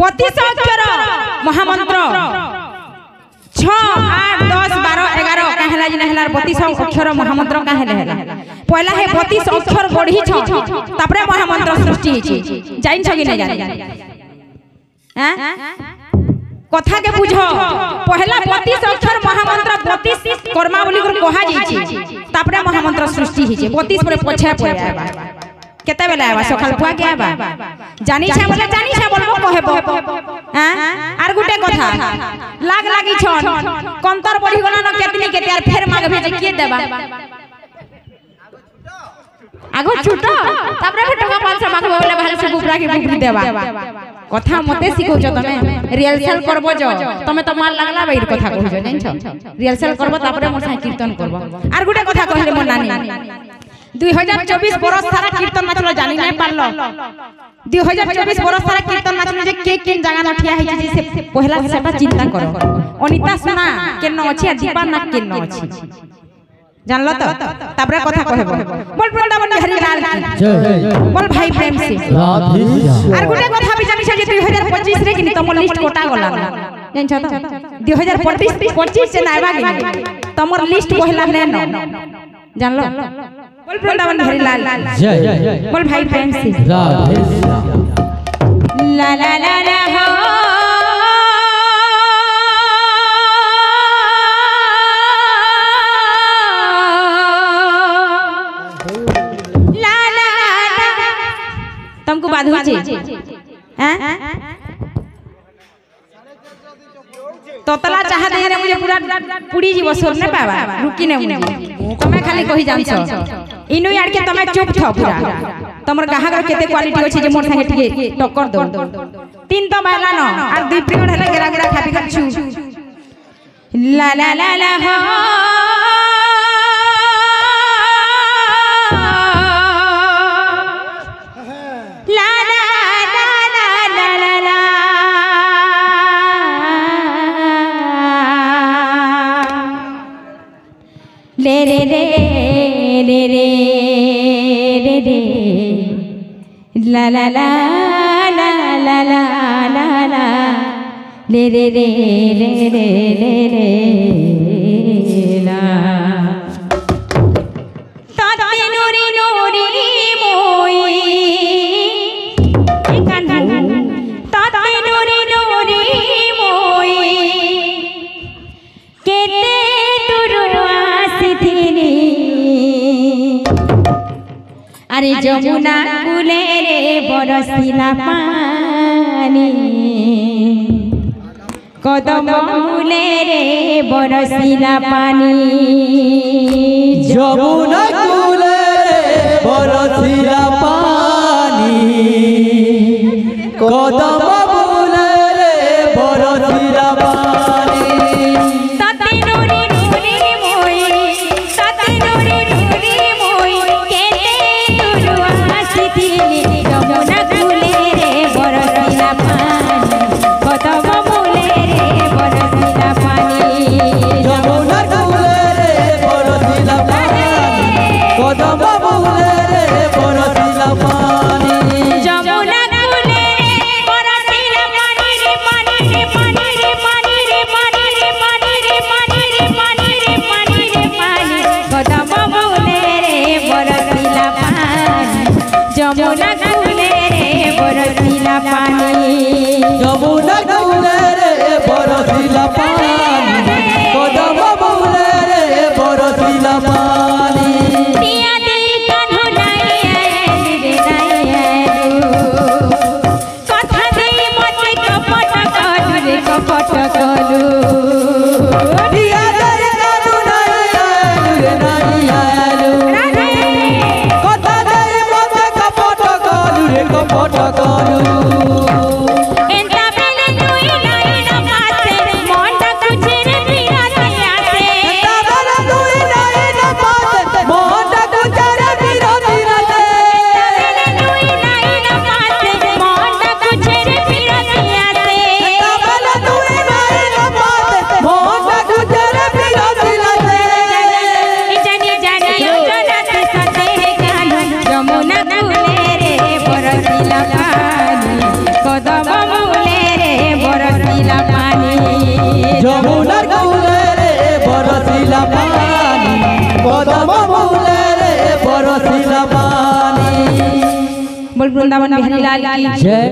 বত্রিশ অক্ষর মহামন্ত্র ছ আট দশ বার এগারো কাহেলা যে হেলার বত্রিশ অক্ষর মহামন্ত্র কাহেলে হেলা। পয়লা হে বত্রিশ অক্ষর বঢ়িছ তারপরে মহামন্ত্র সৃষ্টি হয়েছে জানিছ কি না জানি হ্যাঁ কথাকে বুঝ। পহলা বত্রিশ অক্ষর মহামন্ত্র বত্রিশ কর্মা বলি করে কহা যাইছে। তারপরে মহামন্ত্র সৃষ্টি হয়েছে বত্রিশ পরে পছে পরে আইবা কেতেবেলে আইবা সকাল পুয়া কে আইবা জানিছে বলে জানিছে বলব কহেব। হ্যাঁ? আর গুটে কথা। লাগ লাগিছ কন্তর বড়ি গলা ন কেতনি কেতে আর ফের মাগবে যে কে দেবা? আগ ছুট? তারপরে ফের টাকা পাঁচশো মাগবে বলে ভালো সে বুবরা কি বুবরি দেবা। কথা মতে শিখৌছ তুমি। রিহার্সাল করব য তুমি তো মাল লাগলা বাইর কথা কইছ জানিছ? রিহার্সাল করব তারপরে মোর সাথে কীর্তন করব। আর গুটে কথা কইলে মোর নানি। দুই হাজার চব্বিশ বরস সারা কীর্তন নাচলো জানি নাই পারল। দুই হাজার চব্বিশ বরস সারা কীর্তন নাচলো যে কে কেন জায়গা ন ঠিয়া হয়েছে সে পহলা সেটা চিন্তা কর। অনিতা সোনা কেন অছি আর দীপা নাক কেন অছি? জানলো তো? তারপরে কথা কহেব বল বৃন্দাবন বিহারী লাল। বল ভাই প্রেম সে। আর গোটে কথা বি জানিছ যে 2025 রে কিনি তমর লিস্ট কোটা গলা জানিছ তো? 2025 25 যে নাইবা কিনি তমর লিস্ট পহলা নে জানলো। बोल वृंदावन हरि लाल। जय जय बोल भाई बहन से। राधे ला ला ला ला हो। तुमको बात हो? हाँ? तोतला चाह दे रे मुझे पूरा पूरी जीव सोर ने पावा। रुकी ने मुझे। खाली कहि जान ইনু আর কে তুমি চুপ থ পুরা তোমার গাহাগর কেতে কোয়ালিটি আছে যে মোর সাথে টিকে টক্কর দো তিন তো মাইলা ন আর দুই পিরিয়ড হলে গেরা গেরা খাবি খাচ্ছু লা লা লা লা হো রে রে রে la la la la la la la la le le le le le le le la. আরে যমুনা কুলে রে বরসিলা পানি। কদম কুলে রে বরসিলা পানি। যমুনা যমুনা কুলে বরতিলা পানি যমুনা কুলে ছোট बोल वृंदावन बिहारी लाल की जय।